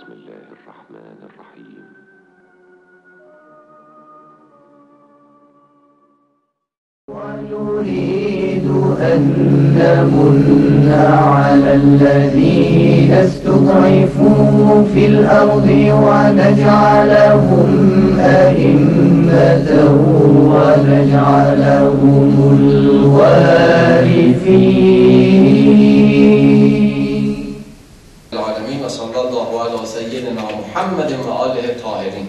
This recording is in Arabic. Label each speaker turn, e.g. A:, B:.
A: بسم الله الرحمن الرحيم.
B: ونريد أن نمن على الذين استضعفوا في الأرض ونجعلهم أئمة ونجعلهم الوارثين.
C: سيدنا محمد وآله الطاهرين